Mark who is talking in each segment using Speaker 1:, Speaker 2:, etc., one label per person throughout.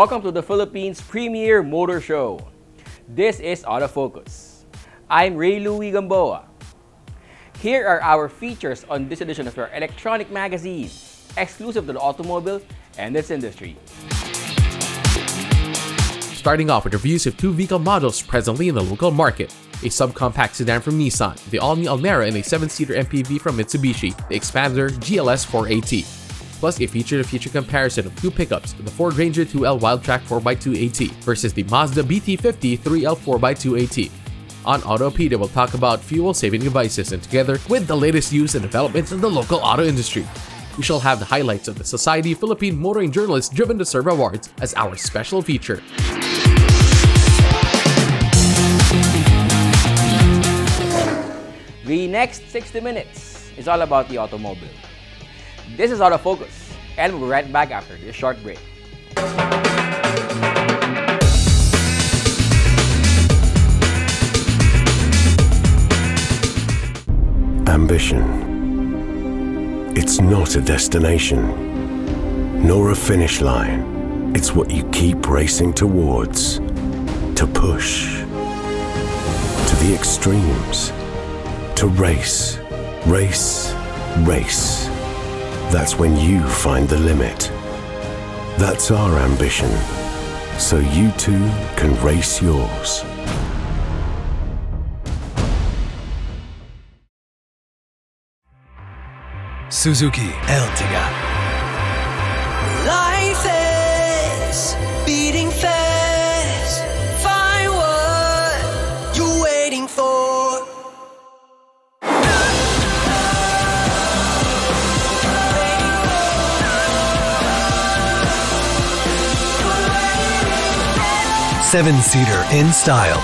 Speaker 1: Welcome to the Philippines' premier motor show. This is Autofocus. I'm Ray Louie Gamboa. Here are our features on this edition of our electronic magazine, exclusive to the automobile and its industry.
Speaker 2: Starting off with reviews of two vehicle models presently in the local market. A subcompact sedan from Nissan, the all-new Almera and a 7-seater MPV from Mitsubishi, the Xpander GLS 4AT. Plus, a feature-to-feature comparison of two pickups, the Ford Ranger 2L Wildtrak 4x2 AT versus the Mazda BT50 3L 4x2 AT. On Autopedia, we'll talk about fuel-saving devices and together with the latest news and developments in the local auto industry. We shall have the highlights of the Society of Philippine Motoring Journalists Driven to Serve Awards as our special feature.
Speaker 1: The next 60 minutes is all about the automobile. This is Out of Autofocus, and we'll be right back after this short break.
Speaker 3: Ambition. It's not a destination, nor a finish line. It's what you keep racing towards. To push. To the extremes. To race. Race. Race. That's when you find the limit. That's our ambition. So you too can race yours.
Speaker 4: Suzuki Ertiga. Seven seater in style.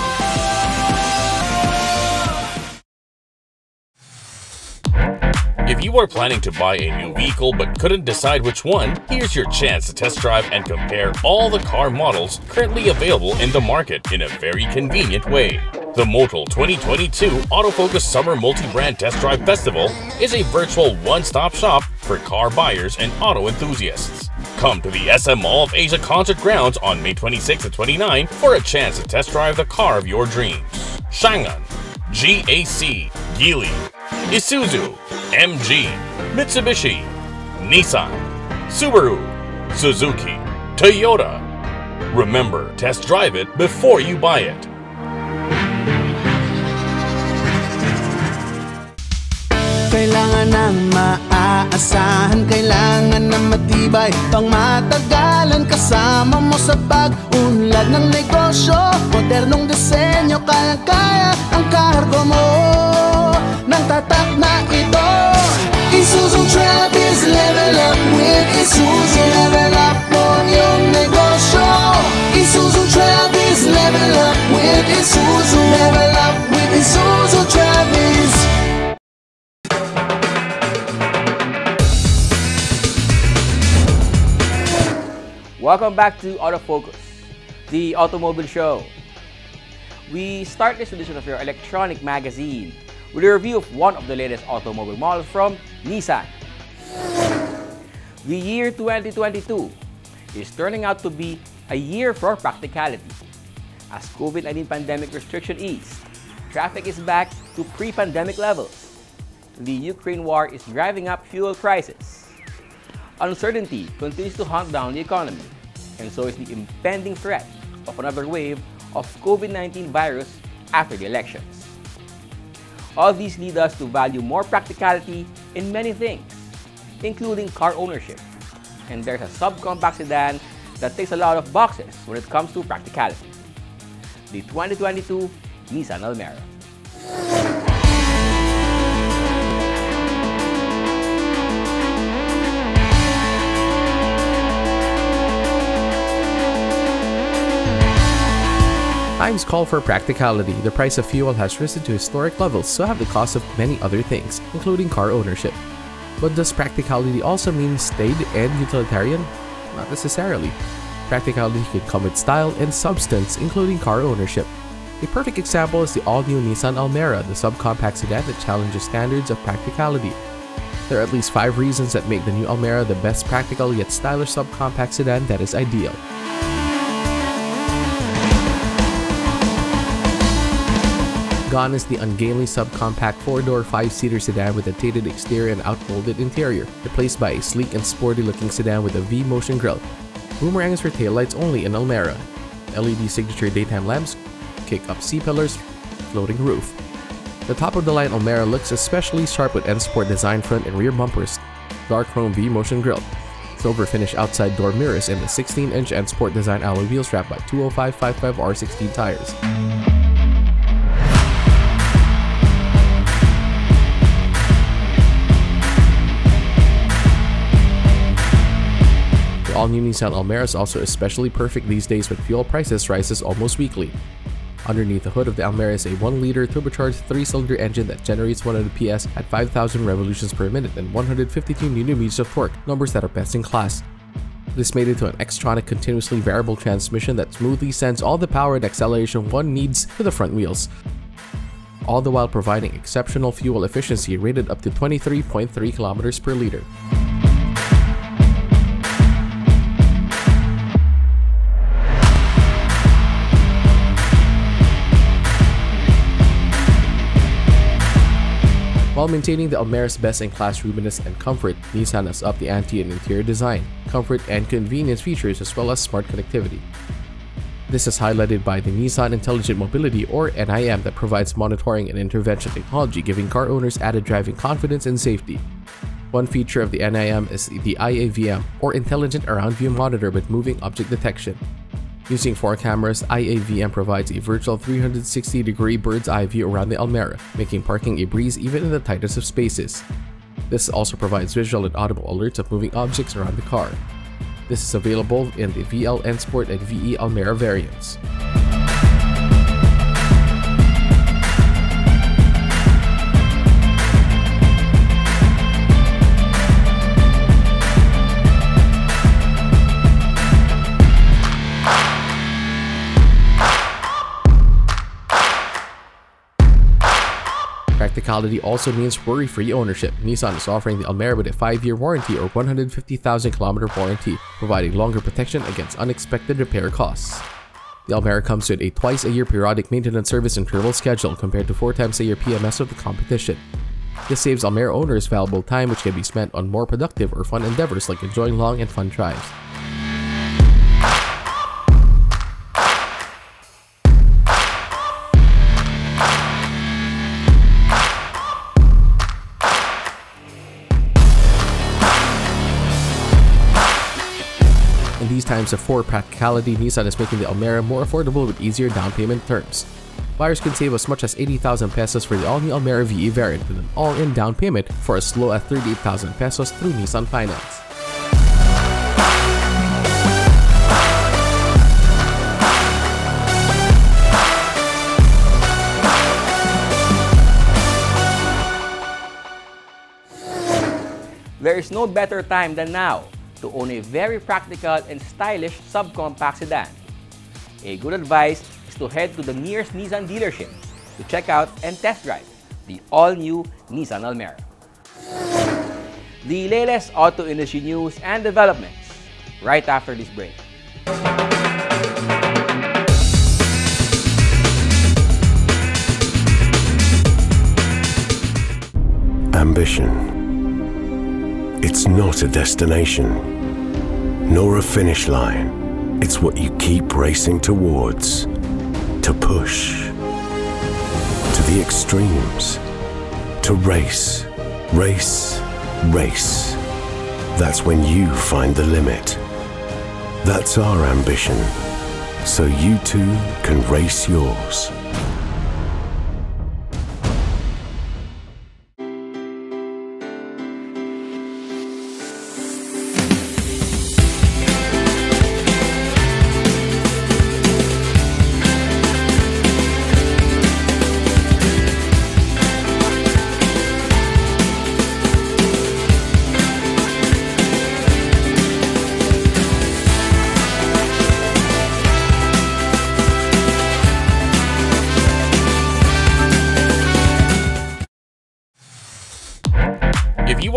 Speaker 5: If you are planning to buy a new vehicle but couldn't decide which one, here's your chance to test drive and compare all the car models currently available in the market in a very convenient way. The Motul 2022 Autofocus Summer Multi-Brand Test Drive Festival is a virtual one-stop shop for car buyers and auto enthusiasts. Come to the SM Mall of Asia Concert Grounds on May 26 and 29 for a chance to test drive the car of your dreams. Changan, GAC, Geely, Isuzu, MG, Mitsubishi, Nissan, Subaru, Suzuki, Toyota. Remember, test drive it before you buy it.
Speaker 6: Kailangan ng maaasahan. Kailangan na matibay Pang matagalan Kasama mo sa pag-unlad ng negosyo. Modernong disenyo Kaya-kaya ang kargo mo. Nang tatak na ito Isuzu Travis Level up with Isuzu. Level up mo iyong negosyo. Isuzu Travis Level up with Isuzu. Level up with Isuzu
Speaker 1: Welcome back to Autofocus, the automobile show. We start this edition of your electronic magazine with a review of one of the latest automobile models from Nissan. The year 2022 is turning out to be a year for practicality. As COVID-19 pandemic restriction eased, traffic is back to pre-pandemic levels. The Ukraine war is driving up fuel prices. Uncertainty continues to hunt down the economy, and so is the impending threat of another wave of COVID-19 virus after the elections. All these lead us to value more practicality in many things, including car ownership. And there's a subcompact sedan that takes a lot of boxes when it comes to practicality. The 2022 Nissan Almera.
Speaker 2: Times call for practicality. The price of fuel has risen to historic levels, so have the cost of many other things, including car ownership. But does practicality also mean staid and utilitarian? Not necessarily. Practicality can come with style and substance, including car ownership. A perfect example is the all-new Nissan Almera, the subcompact sedan that challenges standards of practicality. There are at least 5 reasons that make the new Almera the best practical yet stylish subcompact sedan that is ideal. Gone is the ungainly subcompact 4-door 5-seater sedan with a dated exterior and outfolded interior, replaced by a sleek and sporty-looking sedan with a V-motion grille. Boomerangs for taillights only in Almera. LED signature daytime lamps, kick-up C-pillars, floating roof. The top-of-the-line Almera looks especially sharp with N-Sport design front and rear bumpers, dark chrome V-motion grille, silver finish outside door mirrors, and the 16-inch N-Sport design alloy wheel strap by 205-55R16 tires. All-new Nissan Almera is also especially perfect these days with fuel prices rises almost weekly. Underneath the hood of the Almera is a 1-liter turbocharged 3-cylinder engine that generates 100 PS at 5,000 revolutions per minute and 152 Nm of torque, numbers that are best in class. This made it to an Xtronic continuously variable transmission that smoothly sends all the power and acceleration one needs to the front wheels, all the while providing exceptional fuel efficiency rated up to 23.3 km per liter. While maintaining the Almera's best-in-class roominess and comfort, Nissan has upped the ante in interior design, comfort, and convenience features as well as smart connectivity. This is highlighted by the Nissan Intelligent Mobility or NIM that provides monitoring and intervention technology giving car owners added driving confidence and safety. One feature of the NIM is the IAVM or Intelligent Around View Monitor with moving object detection. Using four cameras, IAVM provides a virtual 360 degree bird's eye view around the Almera, making parking a breeze even in the tightest of spaces. This also provides visual and audible alerts of moving objects around the car. This is available in the VL N Sport and VE Almera variants. Practicality also means worry-free ownership. Nissan is offering the Almera with a 5-year warranty or 150,000 km warranty, providing longer protection against unexpected repair costs. The Almera comes with a twice-a-year periodic maintenance service interval schedule compared to 4 times a year PMS of the competition. This saves Almera owners valuable time which can be spent on more productive or fun endeavors like enjoying long and fun drives. These times of poor practicality, Nissan is making the Almera more affordable with easier down payment terms. Buyers can save as much as 80,000 pesos for the all-new Almera VE variant with an all-in down payment for as low as 38,000 pesos through Nissan Finance.
Speaker 1: There is no better time than now to own a very practical and stylish subcompact sedan. A good advice is to head to the nearest Nissan dealership to check out and test drive the all-new Nissan Almera. The latest auto industry news and developments right after this break.
Speaker 3: Ambition. It's not a destination, nor a finish line. It's what you keep racing towards. To push. To the extremes. To race. Race. Race. That's when you find the limit. That's our ambition. So you too can race yours.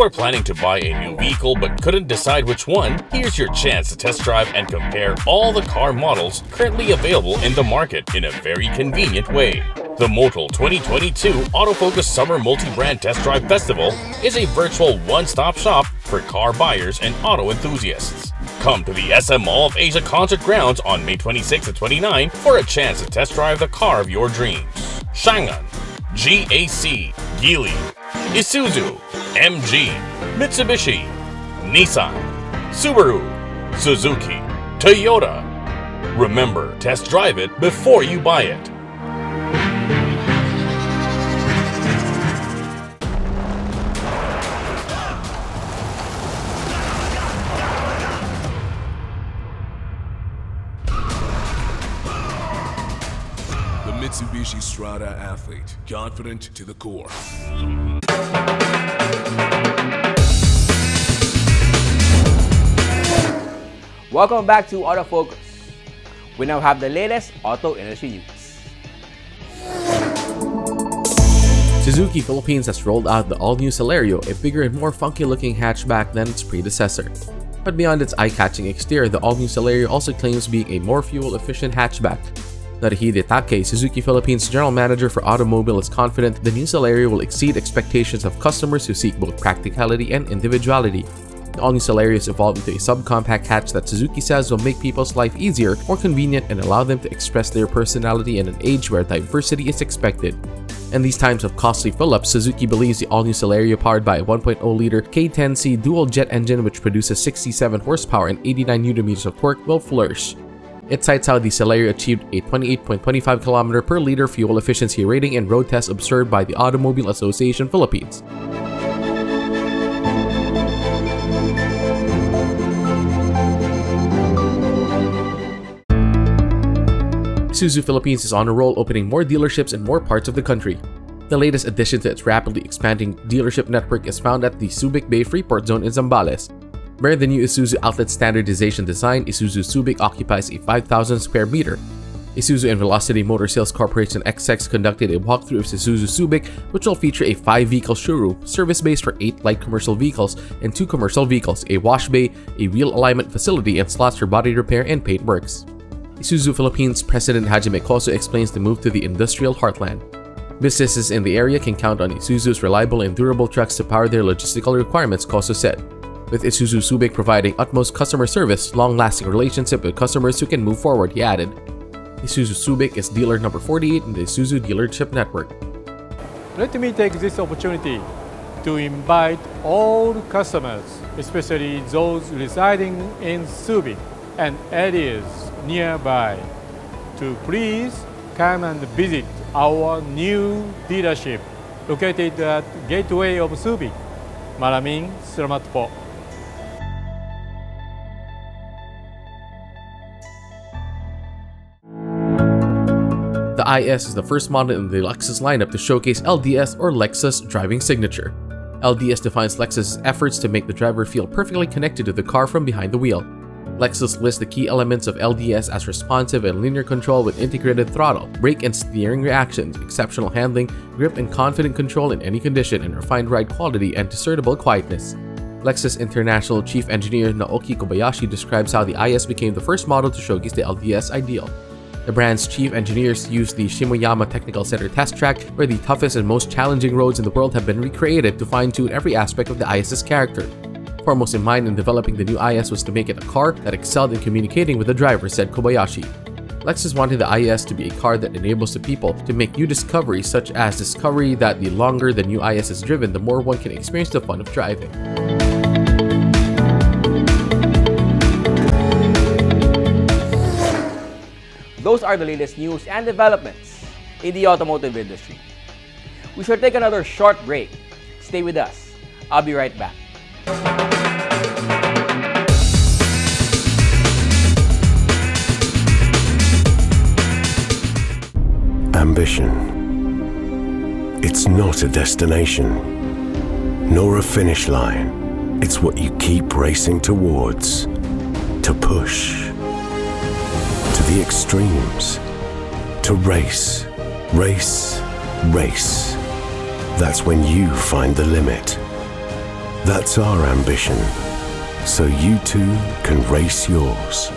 Speaker 5: Are planning to buy a new vehicle but couldn't decide which one, here's your chance to test drive and compare all the car models currently available in the market in a very convenient way. The Motul 2022 Autofocus Summer Multi-Brand Test Drive Festival is a virtual one-stop shop for car buyers and auto enthusiasts. Come to the SM Mall of Asia Concert Grounds on May 26 and 29 for a chance to test drive the car of your dreams. Changan, GAC, Geely, Isuzu, MG, Mitsubishi, Nissan, Subaru, Suzuki, Toyota. Remember, test drive it before you buy it.
Speaker 7: Mitsubishi Strada athlete, confident to the core.
Speaker 1: Welcome back to Autofocus. We now have the latest auto industry news.
Speaker 2: Suzuki Philippines has rolled out the all-new Celerio, a bigger and more funky-looking hatchback than its predecessor. But beyond its eye-catching exterior, the all-new Celerio also claims being a more fuel-efficient hatchback. Narihide Take, Suzuki Philippines General Manager for Automobile is confident the new Celerio will exceed expectations of customers who seek both practicality and individuality. The all-new Celerio is evolved into a subcompact hatch that Suzuki says will make people's life easier, more convenient, and allow them to express their personality in an age where diversity is expected. In these times of costly fill-ups, Suzuki believes the all-new Celerio powered by a 1.0-liter K10C dual-jet engine which produces 67 horsepower and 89 Nm of torque will flourish. It cites how the Celerio achieved a 28.25 km per liter fuel efficiency rating in road tests observed by the Automobile Association Philippines. Isuzu Philippines is on a roll opening more dealerships in more parts of the country. The latest addition to its rapidly expanding dealership network is found at the Subic Bay Freeport Zone in Zambales. Bearing the new Isuzu outlet standardization design, Isuzu Subic occupies a 5,000 square meter. Isuzu and Velocity Motor Sales Corporation XX conducted a walkthrough of Isuzu Subic, which will feature a 5-vehicle showroom, service base for 8 light commercial vehicles and 2 commercial vehicles, a wash bay, a wheel alignment facility, and slots for body repair and paint works. Isuzu Philippines President Hajime Koso explains the move to the industrial heartland. Businesses in the area can count on Isuzu's reliable and durable trucks to power their logistical requirements, Koso said. With Isuzu Subic providing utmost customer service, long-lasting relationship with customers who can move forward, he added. Isuzu Subic is dealer number 48 in the Isuzu dealership network.
Speaker 8: Let me take this opportunity to invite all customers, especially those residing in Subic and areas nearby, to please come and visit our new dealership located at Gateway of Subic. Maraming salamat po.
Speaker 2: IS is the first model in the Lexus lineup to showcase LDS or Lexus Driving Signature. LDS defines Lexus' efforts to make the driver feel perfectly connected to the car from behind the wheel. Lexus lists the key elements of LDS as responsive and linear control with integrated throttle, brake and steering reactions, exceptional handling, grip and confident control in any condition, and refined ride quality and discernible quietness. Lexus International Chief Engineer Naoki Kobayashi describes how the IS became the first model to showcase the LDS ideal. The brand's chief engineers used the Shimoyama Technical Center test track, where the toughest and most challenging roads in the world have been recreated to fine-tune every aspect of the IS's character. Foremost in mind in developing the new IS was to make it a car that excelled in communicating with the driver, said Kobayashi. Lexus wanted the IS to be a car that enables the people to make new discoveries such as discovery that the longer the new IS is driven, the more one can experience the fun of driving.
Speaker 1: Those are the latest news and developments in the automotive industry. We should take another short break. Stay with us. I'll be right back.
Speaker 3: Ambition. It's not a destination, nor a finish line. It's what you keep racing towards. To push. The extremes. To race. Race. Race. That's when you find the limit. That's our ambition. So you too can race yours.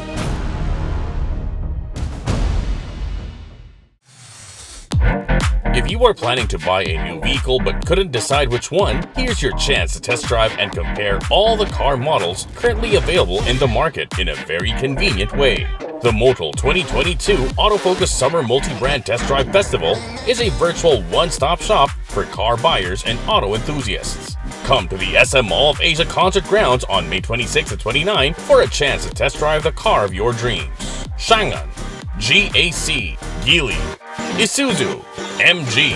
Speaker 5: If you are planning to buy a new vehicle but couldn't decide which one, here's your chance to test drive and compare all the car models currently available in the market in a very convenient way. The Motul 2022 Autofocus Summer Multi-Brand Test Drive Festival is a virtual one-stop shop for car buyers and auto enthusiasts. Come to the SM Mall of Asia Concert Grounds on May 26 and 29 for a chance to test drive the car of your dreams. Changan, GAC, Geely, Isuzu, MG,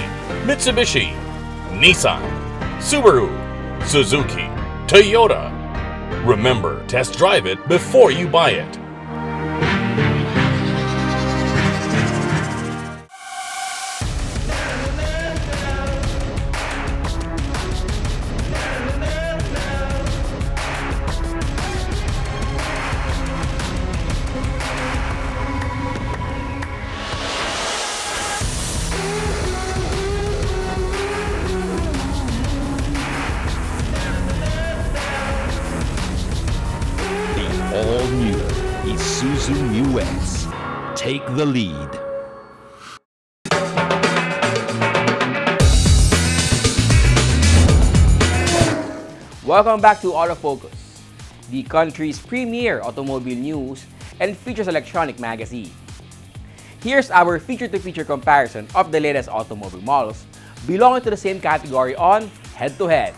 Speaker 5: Mitsubishi, Nissan, Subaru, Suzuki, Toyota. Remember, test drive it before you buy it.
Speaker 9: The lead.
Speaker 1: Welcome back to Autofocus, the country's premier automobile news and features electronic magazine. Here's our feature-to-feature comparison of the latest automobile models belonging to the same category on Head-to-Head.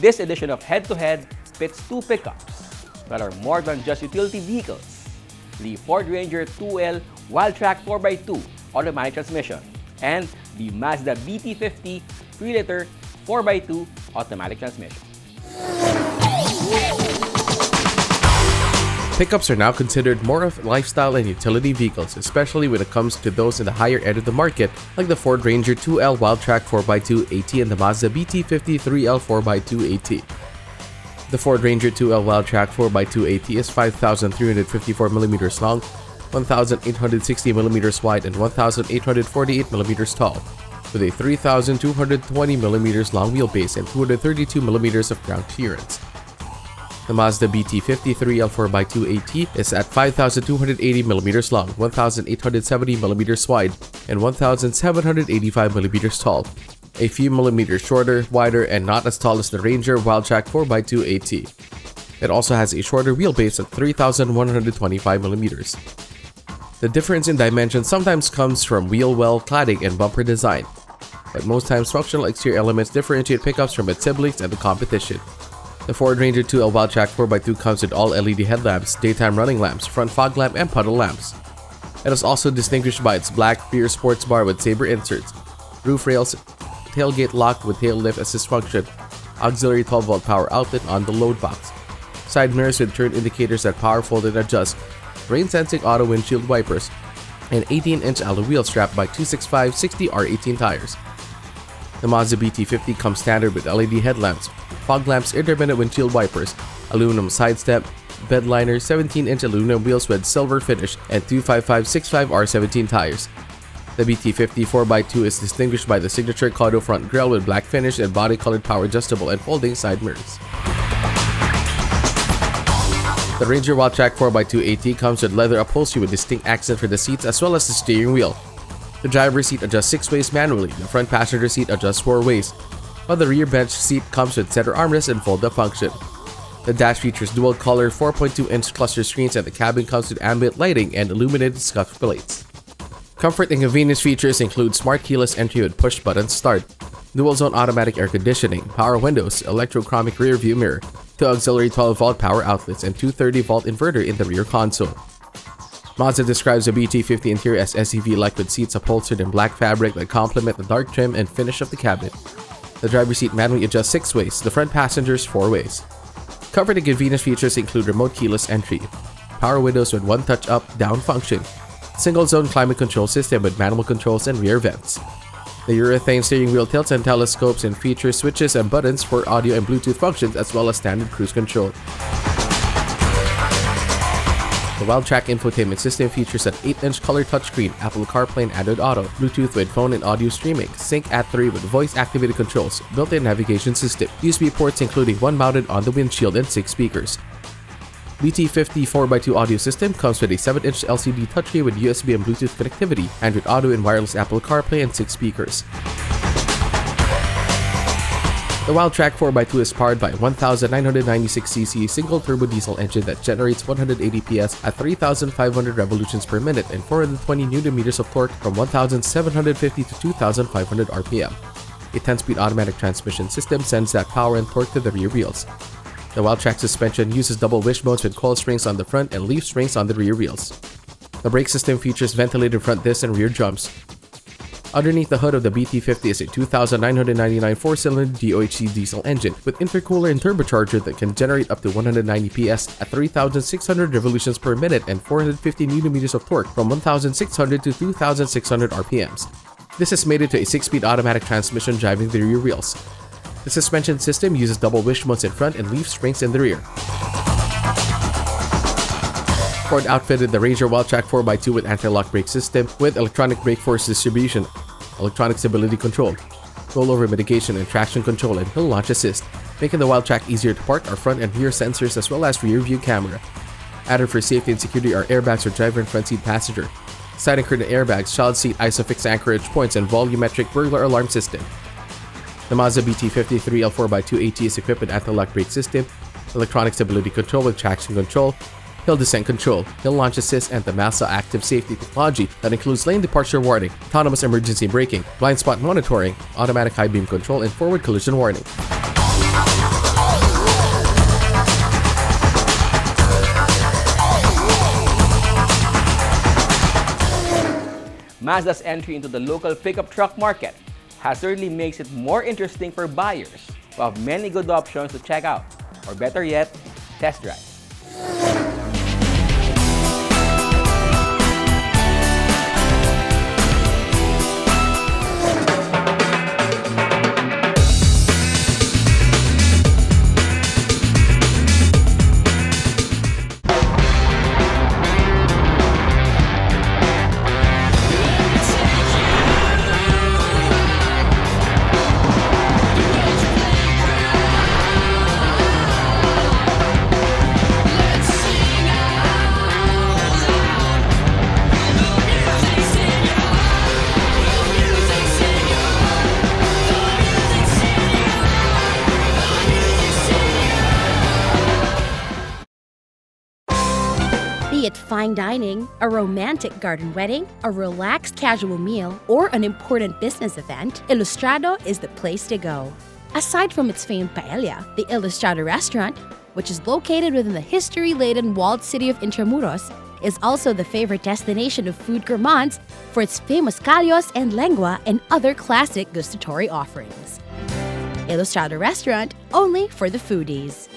Speaker 1: This edition of Head-to-Head pits two pickups that are more than just utility vehicles. The Ford Ranger 2L Wildtrak 4x2 automatic transmission and the Mazda BT50 3-liter 4x2 automatic transmission.
Speaker 2: Pickups are now considered more of lifestyle and utility vehicles, especially when it comes to those in the higher end of the market, like the Ford Ranger 2L Wildtrak 4x2 AT and the Mazda BT50 3L 4x2 AT. The Ford Ranger 2L Wildtrak 4x2 AT is 5,354mm long, 1,860mm wide, and 1,848mm tall, with a 3,220mm long wheelbase and 232mm of ground clearance. The Mazda BT50 3L 4x2 AT is at 5,280mm long, 1,870mm wide, and 1,785mm tall, a few millimeters shorter, wider, and not as tall as the Ranger Wildtrak 4x2 AT. It also has a shorter wheelbase at 3,125mm. The difference in dimensions sometimes comes from wheel well cladding and bumper design, but most times functional exterior elements differentiate pickups from its siblings and the competition. The Ford Ranger 2L Wildtrak 4x2 comes with all LED headlamps, daytime running lamps, front fog lamp, and puddle lamps. It is also distinguished by its black rear sports bar with saber inserts, roof rails, tailgate lock with tail lift assist function, auxiliary 12-volt power outlet on the load box, side mirrors with turn indicators that power fold and adjust, rain-sensing auto windshield wipers, and 18-inch alloy wheel strapped by 265 60R18 tires. The Mazda BT50 comes standard with LED headlamps, fog lamps, intermittent windshield wipers, aluminum side step, bed liner, 17-inch aluminum wheels with silver finish, and 255-65R17 tires. The BT50 4x2 is distinguished by the signature Kodo front grille with black finish and body-colored power adjustable and folding side mirrors. The Ranger Wildtrak 4x2 AT comes with leather upholstery with distinct accent for the seats as well as the steering wheel. The driver's seat adjusts 6 ways manually, the front passenger seat adjusts 4 ways, while the rear bench seat comes with center armrest and fold-up function. The dash features dual-color 4.2-inch cluster screens and the cabin comes with ambient lighting and illuminated scuff plates. Comfort and convenience features include smart keyless entry with push-button start, dual-zone automatic air conditioning, power windows, electrochromic rear view mirror, two auxiliary 12-volt power outlets, and 230-volt inverter in the rear console. Mazda describes the BT50 interior as SUV-like with seats upholstered in black fabric that complement the dark trim and finish of the cabin. The driver's seat manually adjusts 6 ways, the front passengers 4 ways. Comfort and convenience features include remote keyless entry, power windows with one touch up-down function, single-zone climate control system with manual controls and rear vents. The urethane steering wheel tilts and telescopes and features switches and buttons for audio and Bluetooth functions as well as standard cruise control. The Wildtrak infotainment system features an 8-inch color touchscreen, Apple CarPlay and Android Auto, Bluetooth with phone and audio streaming, Sync at 3 with voice-activated controls, built-in navigation system, USB ports including one mounted on the windshield and 6 speakers. BT50 4x2 audio system comes with a 7-inch LCD touchscreen with USB and Bluetooth connectivity, Android Auto and wireless Apple CarPlay and 6 speakers. The Wildtrak 4x2 is powered by a 1996cc single turbo diesel engine that generates 180 PS at 3,500 revolutions per minute and 420 Nm of torque from 1,750 to 2,500 RPM. A 10-speed automatic transmission system sends that power and torque to the rear wheels. The Wildtrak suspension uses double wishbones with coil springs on the front and leaf springs on the rear wheels. The brake system features ventilated front discs and rear drums. Underneath the hood of the BT50 is a 2,999 4-cylinder DOHC diesel engine with intercooler and turbocharger that can generate up to 190 PS at 3,600 revolutions per minute and 450 Nm of torque from 1,600 to 2,600 RPMs. This is mated to a 6-speed automatic transmission driving the rear wheels. The suspension system uses double wishbones in front and leaf springs in the rear. Ford outfitted the Ranger Wildtrak 4x2 with anti-lock brake system with electronic brake force distribution, electronic stability control, rollover mitigation and traction control and hill launch assist, making the Wildtrak easier to park are front and rear sensors as well as rear view camera. Added for safety and security are airbags for driver and front seat passenger, side and curtain airbags, child seat isofix anchorage points and volumetric burglar alarm system. The Mazda BT50 3L 4x2 AT is equipped with anti-lock brake system, electronic stability control with traction control, hill descent control, hill launch assist, and the Mazda active safety technology that includes lane departure warning, autonomous emergency braking, blind spot monitoring, automatic high beam control, and forward collision warning.
Speaker 1: Mazda's entry into the local pickup truck market has certainly makes it more interesting for buyers who have many good options to check out, or better yet, test drive.
Speaker 10: Fine dining, a romantic garden wedding, a relaxed casual meal, or an important business event, Ilustrado is the place to go. Aside from its famed paella, the Ilustrado restaurant, which is located within the history-laden walled city of Intramuros, is also the favorite destination of food gourmands for its famous callos and lengua and other classic gustatory offerings. Ilustrado restaurant, only for the foodies.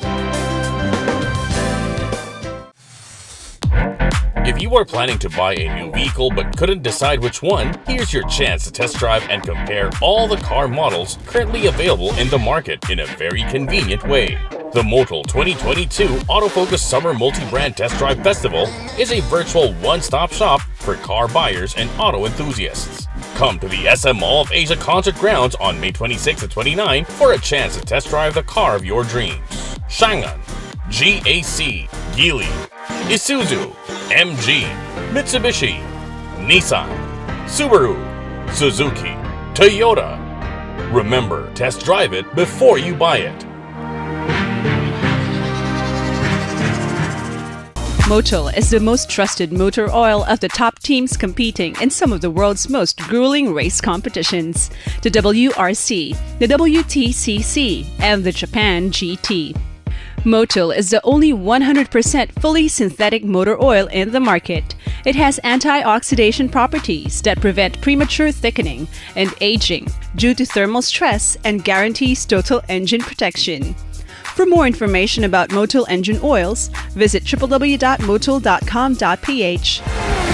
Speaker 5: If you are planning to buy a new vehicle but couldn't decide which one, here's your chance to test drive and compare all the car models currently available in the market in a very convenient way. The Motul 2022 Autofocus Summer Multi-Brand Test Drive Festival is a virtual one-stop shop for car buyers and auto enthusiasts. Come to the SM Mall of Asia Concert Grounds on May 26 and 29 for a chance to test drive the car of your dreams. Changan, GAC, Geely, Isuzu, MG, Mitsubishi, Nissan, Subaru, Suzuki, Toyota. Remember, test drive it before you buy it.
Speaker 11: Motul is the most trusted motor oil of the top teams competing in some of the world's most grueling race competitions the WRC, the WTCC, and the Japan GT. Motul is the only 100% fully synthetic motor oil in the market. It has anti-oxidation properties that prevent premature thickening and aging due to thermal stress and guarantees total engine protection. For more information about Motul engine oils, visit www.motul.com.ph.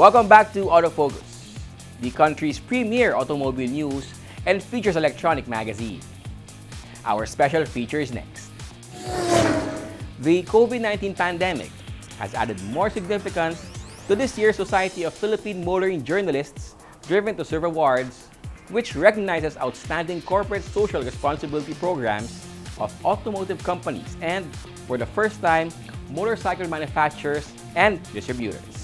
Speaker 1: Welcome back to Autofocus, the country's premier automobile news and features electronic magazine. Our special feature is next. The COVID-19 pandemic has added more significance to this year's Society of Philippine Motoring Journalists Driven to Serve Awards, which recognizes outstanding corporate social responsibility programs of automotive companies and, for the first time, motorcycle manufacturers and distributors.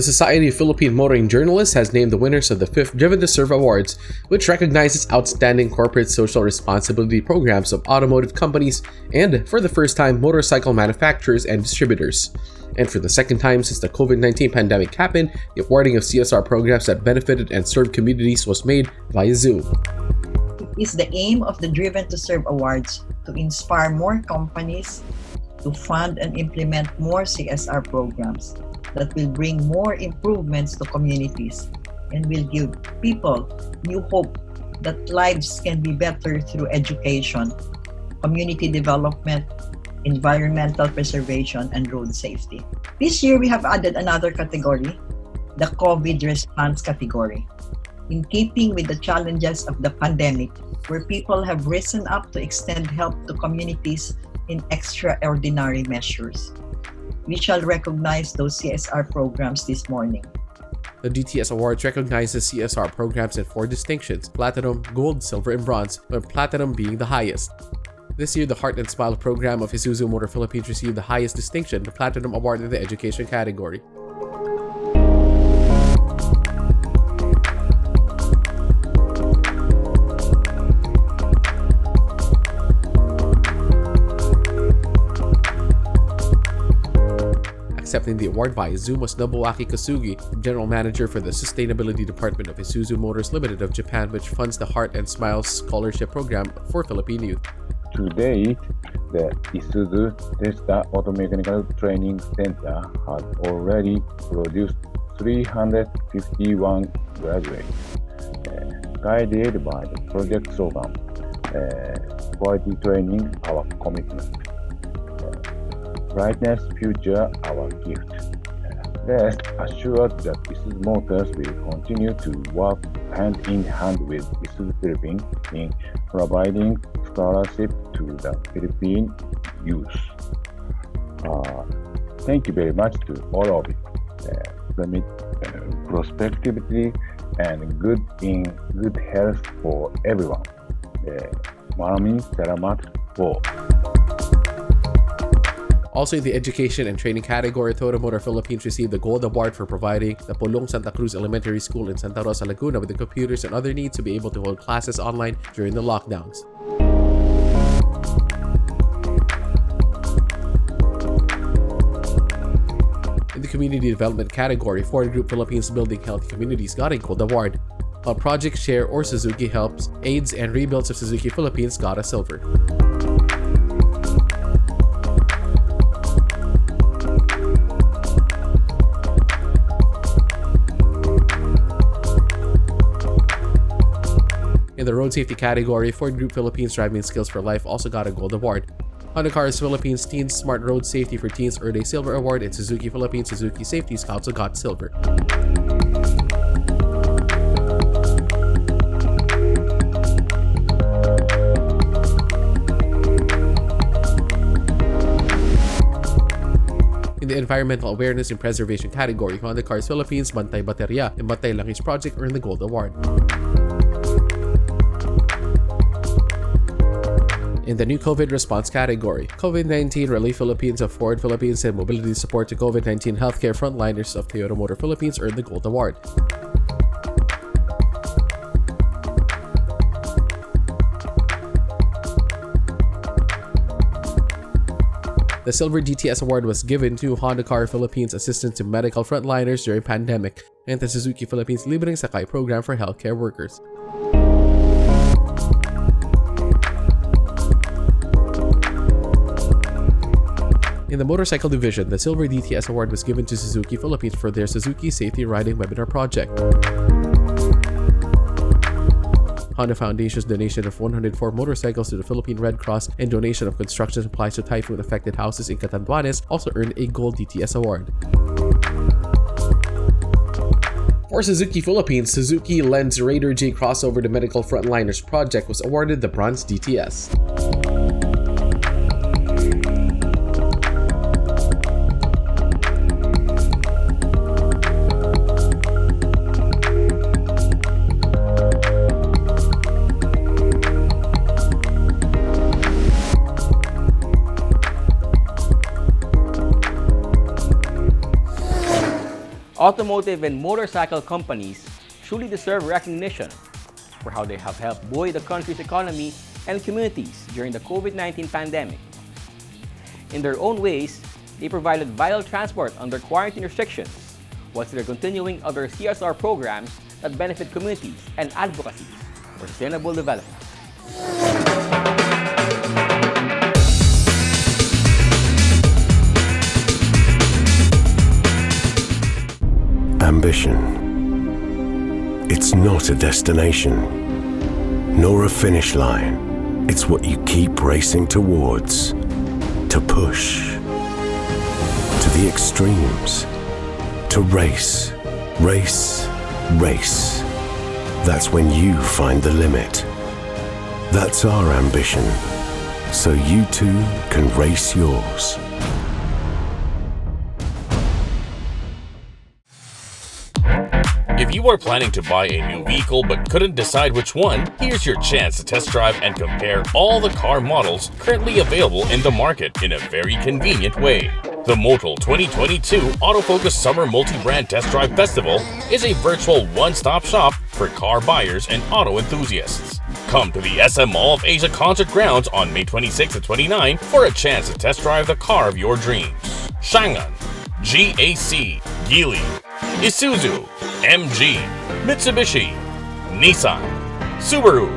Speaker 2: The Society of Philippine Motoring Journalists has named the winners of the 5th Driven to Serve Awards, which recognizes outstanding corporate social responsibility programs of automotive companies and, for the first time, motorcycle manufacturers and distributors. And for the second time since the COVID 19 pandemic happened, the awarding of CSR programs that benefited and served communities was made via Zoom.
Speaker 12: It is the aim of the Driven to Serve Awards to inspire more companies to fund and implement more CSR programs that will bring more improvements to communities and will give people new hope that lives can be better through education, community development, environmental preservation, and road safety. This year, we have added another category, the COVID response category. In keeping with the challenges of the pandemic, where people have risen up to extend help to communities in extraordinary measures we shall recognize those CSR programs this morning.
Speaker 2: The DTS Awards recognizes CSR programs in four distinctions platinum, gold, silver, and bronze, with platinum being the highest. This year, the Heart and Smile program of Isuzu Motor Philippines received the highest distinction, the Platinum Award in the education category. Accepting the award by Zoom Nobuaki Kosugi, General Manager for the Sustainability Department of Isuzu Motors Limited of Japan, which funds the Heart and Smiles Scholarship Program for Philippine youth.
Speaker 13: To date, the Isuzu TESDA Automechanical Training Center has already produced 351 graduates, uh, guided by the project slogan, uh, Quality Training Our Commitment brightness future our gift. Rest assured that Isuzu Motors will continue to work hand in hand with Isuzu Philippines in providing scholarship to the Philippine youth. Uh, thank you very much to all of you. Uh, permit uh, prospectivity and good in good health for everyone. Uh, salamat po.
Speaker 2: Also in the education and training category, Toyota Motor Philippines received the Gold Award for providing the Pulong Santa Cruz Elementary School in Santa Rosa, Laguna with the computers and other needs to be able to hold classes online during the lockdowns. In the community development category, Ford Group Philippines Building Healthy Communities got a Gold Award, while Project Share or Suzuki Helps, AIDS and Rebuilds of Suzuki Philippines got a silver. The road safety category, Ford Group Philippines Driving Skills for Life also got a gold award. Honda Cars Philippines Teens Smart Road Safety for Teens earned a silver award and Suzuki Philippines Suzuki Safety Scouts got silver. In the Environmental Awareness and Preservation category, Honda Cars Philippines, Bantay Bateria, and Bantay Langis Project earned the Gold Award. In the new COVID response category, COVID-19 Relief Philippines of Ford Philippines and Mobility Support to COVID-19 Healthcare Frontliners of Toyota Motor Philippines earned the Gold Award. The Silver DTS Award was given to Honda Car Philippines Assistance to Medical Frontliners during pandemic and the Suzuki Philippines Libreng Sakay program for healthcare workers. In the motorcycle division, the Silver DTS Award was given to Suzuki Philippines for their Suzuki Safety Riding Webinar project. Honda Foundation's donation of 104 motorcycles to the Philippine Red Cross and donation of construction supplies to typhoon-affected houses in Catanduanes also earned a Gold DTS award. For Suzuki Philippines, Suzuki Lens Raider J Crossover The Medical Frontliners project was awarded the Bronze DTS.
Speaker 1: Automotive and motorcycle companies truly deserve recognition for how they have helped buoy the country's economy and communities during the COVID-19 pandemic. In their own ways, they provided vital transport under quarantine restrictions, whilst they're continuing other CSR programs that benefit communities and advocacy for sustainable development.
Speaker 3: Ambition. It's not a destination, nor a finish line. It's what you keep racing towards. To push. To the extremes. To race. Race. Race. That's when you find the limit. That's our ambition. So you too can race yours.
Speaker 5: You are planning to buy a new vehicle but couldn't decide which one, here's your chance to test drive and compare all the car models currently available in the market in a very convenient way. The Motul 2022 Autofocus Summer Multi-Brand Test Drive Festival is a virtual one-stop shop for car buyers and auto enthusiasts. Come to the SM Mall of Asia Concert Grounds on May 26 and 29 for a chance to test drive the car of your dreams. Changan, GAC, Geely, Isuzu, MG, Mitsubishi, Nissan, Subaru,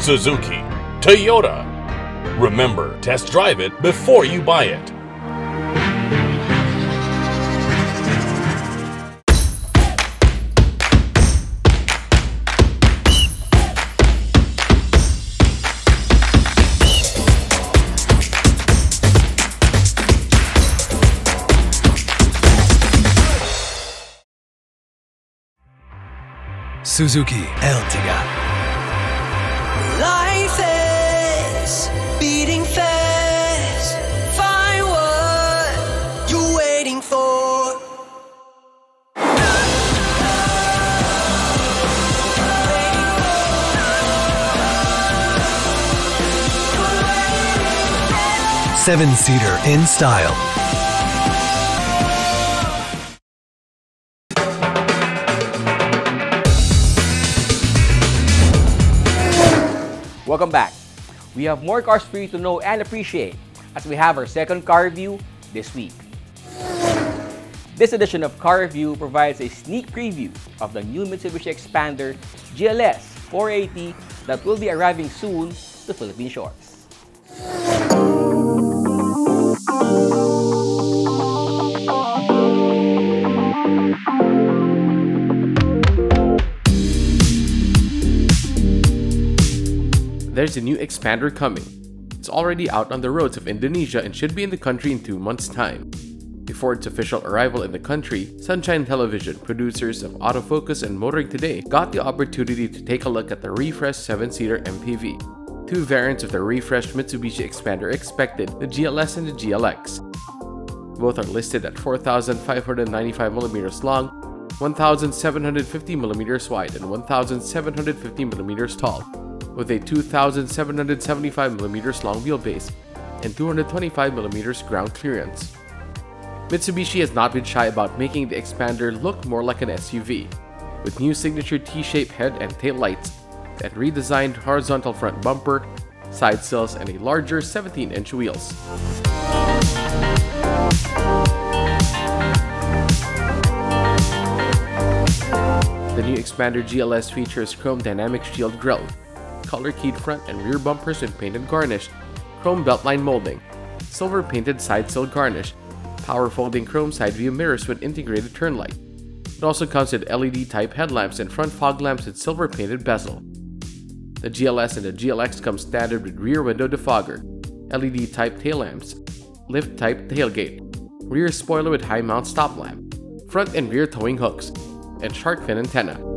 Speaker 5: Suzuki, Toyota. Remember, test drive it before you buy it.
Speaker 4: Suzuki Ertiga.
Speaker 14: Life is beating fast. Find what you're waiting for.
Speaker 4: Seven seater in style.
Speaker 1: Welcome back. We have more cars for you to know and appreciate as we have our second car review this week. This edition of Car Review provides a sneak preview of the new Mitsubishi Expander GLS 480 that will be arriving soon to Philippine shores.
Speaker 2: There's a new Xpander coming. It's already out on the roads of Indonesia and should be in the country in two months' time. Before its official arrival in the country, Sunshine Television, producers of Autofocus and Motoring Today, got the opportunity to take a look at the refreshed 7-seater MPV. Two variants of the refreshed Mitsubishi Xpander expected, the GLS and the GLX. Both are listed at 4,595mm long, 1,750mm wide, and 1,750mm tall, with a 2,775mm long wheelbase and 225mm ground clearance. Mitsubishi has not been shy about making the Xpander look more like an SUV, with new signature T-shaped head and tail lights, and redesigned horizontal front bumper, side sills, and a larger 17-inch wheels. The new Xpander GLS features chrome dynamic shield grille, color keyed front and rear bumpers with painted garnish, chrome beltline molding, silver painted side sill garnish, power folding chrome side view mirrors with integrated turn light. It also comes with LED type headlamps and front fog lamps with silver painted bezel. The GLS and the GLX come standard with rear window defogger, LED type tail lamps, lift type tailgate, rear spoiler with high mount stop lamp, front and rear towing hooks, and shark fin antenna.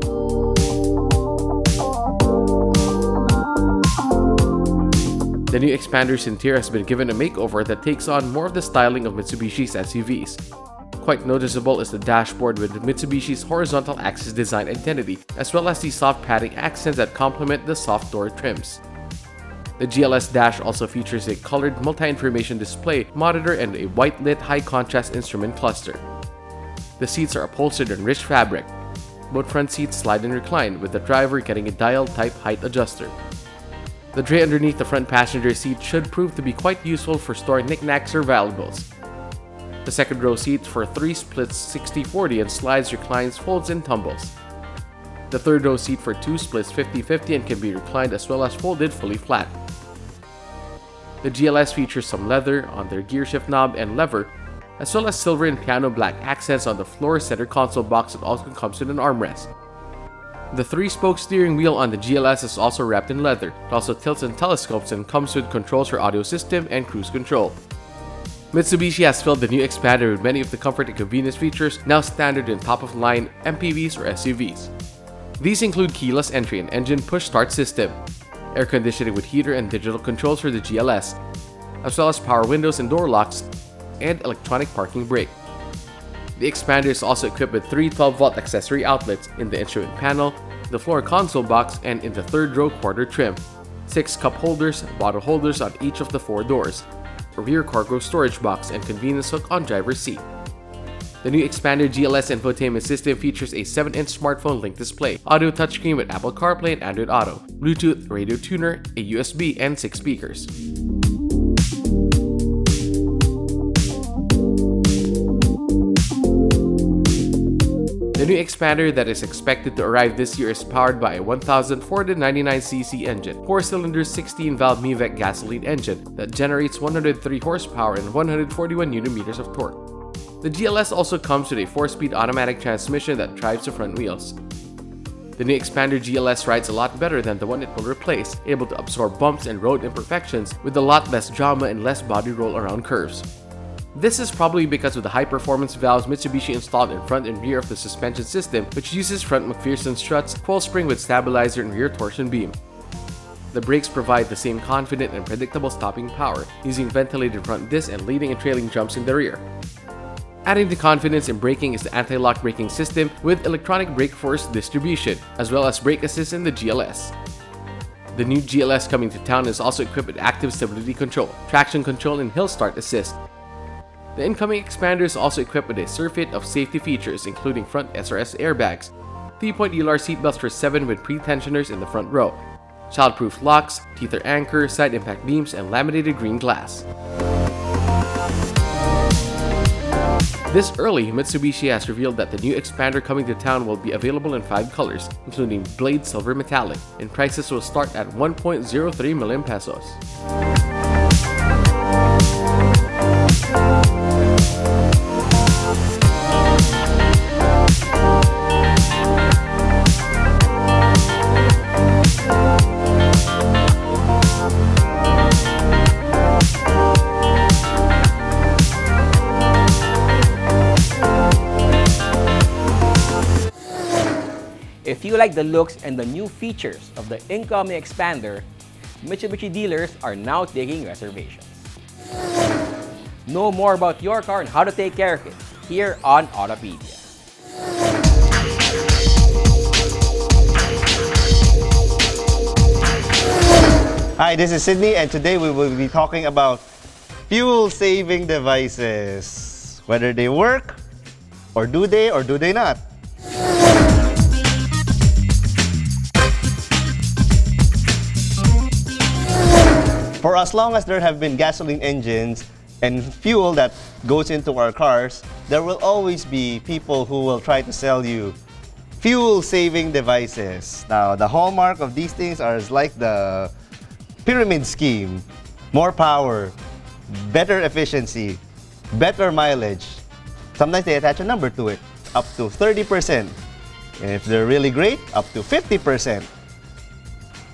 Speaker 2: The new Xpander's interior has been given a makeover that takes on more of the styling of Mitsubishi's SUVs. Quite noticeable is the dashboard with Mitsubishi's horizontal axis design identity, as well as the soft padding accents that complement the soft door trims. The GLS Dash also features a colored multi-information display monitor and a white-lit high-contrast instrument cluster. The seats are upholstered in rich fabric. Both front seats slide and recline, with the driver getting a dial-type height adjuster. The tray underneath the front passenger seat should prove to be quite useful for storing knickknacks or valuables. The second row seats for 3 splits 60-40 and slides, reclines, folds, and tumbles. The third row seat for 2 splits 50-50 and can be reclined as well as folded fully flat. The GLS features some leather on their gear shift knob and lever, as well as silver and piano black accents on the floor center console box that also comes with an armrest. The three-spoke steering wheel on the GLS is also wrapped in leather. It also tilts and telescopes and comes with controls for audio system and cruise control. Mitsubishi has filled the new Xpander with many of the comfort and convenience features now standard in top-of-line MPVs or SUVs. These include keyless entry and engine push-start system, air conditioning with heater and digital controls for the GLS, as well as power windows and door locks, and electronic parking brake. The Xpander is also equipped with three 12-volt accessory outlets in the instrument panel, the floor console box, and in the third row quarter trim. Six cup holders, bottle holders on each of the four doors, a rear cargo storage box, and convenience hook on driver's seat. The new Xpander GLS infotainment system features a 7-inch smartphone link display, audio touchscreen with Apple CarPlay and Android Auto, Bluetooth, radio tuner, a USB, and 6 speakers. New Xpander that is expected to arrive this year is powered by a 1,499cc engine, 4-cylinder 16-valve MIVEC gasoline engine that generates 103 horsepower and 141 Nm of torque. The GLS also comes with a 4-speed automatic transmission that drives the front wheels. The new Xpander GLS rides a lot better than the one it will replace, able to absorb bumps and road imperfections with a lot less drama and less body roll around curves. This is probably because of the high-performance valves Mitsubishi installed in front and rear of the suspension system, which uses front MacPherson struts, coil spring with stabilizer and rear torsion beam. The brakes provide the same confident and predictable stopping power, using ventilated front discs and leading and trailing jumps in the rear. Adding the confidence in braking is the anti-lock braking system with electronic brake force distribution, as well as brake assist in the GLS. The new GLS coming to town is also equipped with active stability control, traction control, and hill start assist, the incoming Xpander is also equipped with a surfeit of safety features including front SRS airbags, 3-point ELR seatbelts for 7 with pre-tensioners in the front row, childproof locks, tether anchor, side impact beams, and laminated green glass. This early, Mitsubishi has revealed that the new Xpander coming to town will be available in 5 colors, including Blade Silver Metallic, and prices will start at 1.03 million pesos.
Speaker 1: If you like the looks and the new features of the incoming Xpander, Mitsubishi dealers are now taking reservations. Know more about your car and how to take care of it here on Autopedia.
Speaker 15: Hi, this is Sydney and today we will be talking about fuel-saving devices. Whether they work, or do they, or do they not? For as long as there have been gasoline engines and fuel that goes into our cars, there will always be people who will try to sell you fuel-saving devices. Now, the hallmark of these things are like the pyramid scheme. More power, better efficiency, better mileage. Sometimes they attach a number to it, up to 30%. And if they're really great, up to 50%.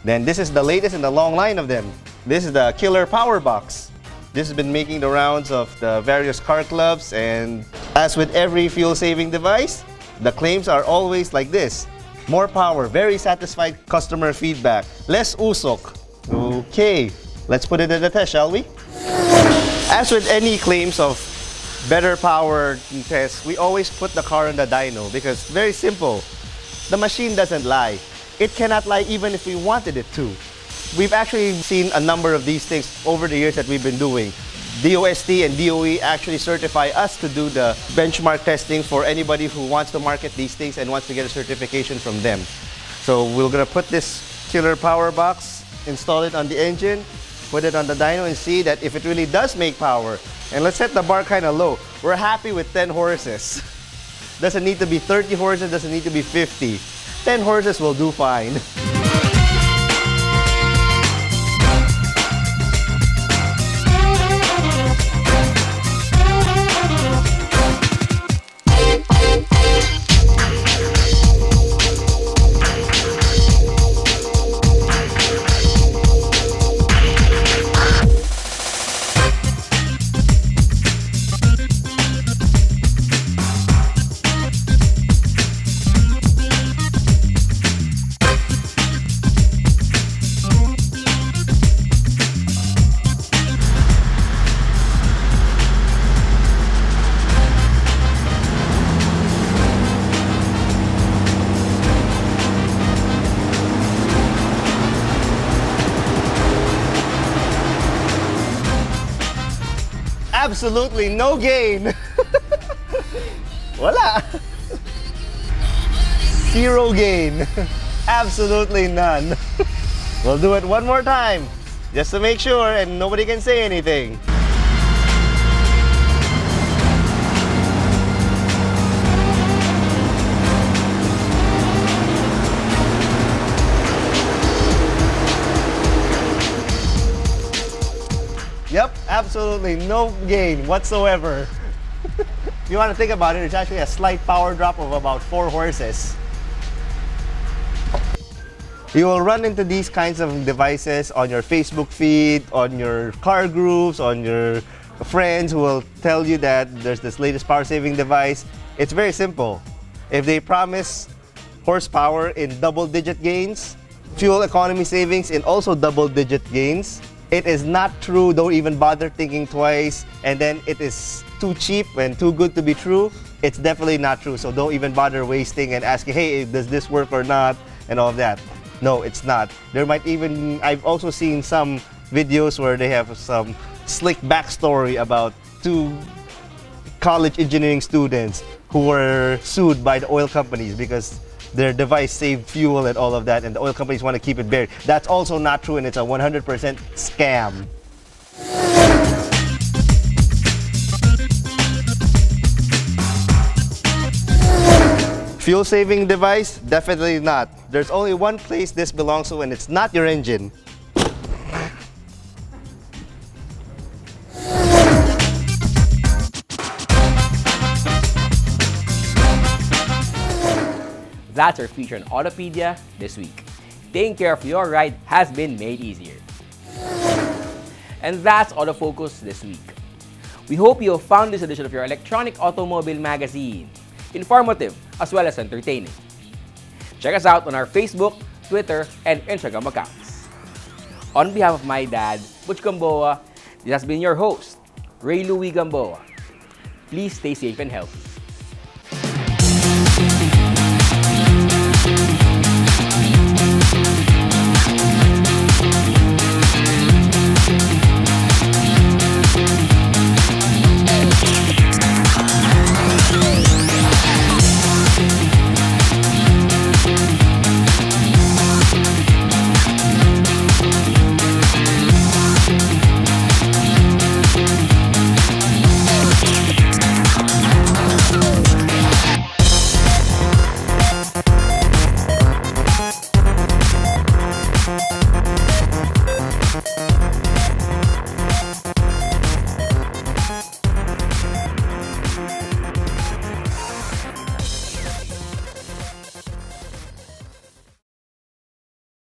Speaker 15: Then this is the latest in the long line of them. This is the Killer Power Box. This has been making the rounds of the various car clubs and as with every fuel-saving device, the claims are always like this. More power, very satisfied customer feedback, less usok. Okay, let's put it to the test, shall we? As with any claims of better power test, we always put the car on the dyno because very simple. The machine doesn't lie. It cannot lie even if we wanted it to. We've actually seen a number of these things over the years that we've been doing. DOST and DOE actually certify us to do the benchmark testing for anybody who wants to market these things and wants to get a certification from them. So we're gonna put this killer power box, install it on the engine, put it on the dyno and see that if it really does make power. And let's set the bar kind of low. We're happy with 10 horses. Doesn't need to be 30 horses, doesn't need to be 50. 10 horses will do fine. Absolutely none. we'll do it one more time just to make sure and nobody can say anything. Yep, absolutely no gain whatsoever. if you want to think about it, it's actually a slight power drop of about four horses. You will run into these kinds of devices on your Facebook feed, on your car groups, on your friends who will tell you that there's this latest power saving device. It's very simple. If they promise horsepower in double digit gains, fuel economy savings in also double digit gains, it is not true, don't even bother thinking twice, and then it is too cheap and too good to be true, it's definitely not true. So don't even bother wasting and asking, hey, does this work or not, and all of that. No, it's not. There might even, I've also seen some videos where they have some slick backstory about two college engineering students who were sued by the oil companies because their device saved fuel and all of that, and the oil companies want to keep it buried. That's also not true, and it's a 100% scam. Fuel saving device? Definitely not. There's only one place this belongs to, and it's not your engine.
Speaker 1: That's our feature on Autopedia this week. Taking care of your ride has been made easier. And that's Autofocus this week. We hope you have found this edition of your electronic automobile magazine informative as well as entertaining. Check us out on our Facebook, Twitter, and Instagram accounts. On behalf of my dad, Butch Gamboa, this has been your host, Ray Louis Gamboa. Please stay safe and healthy.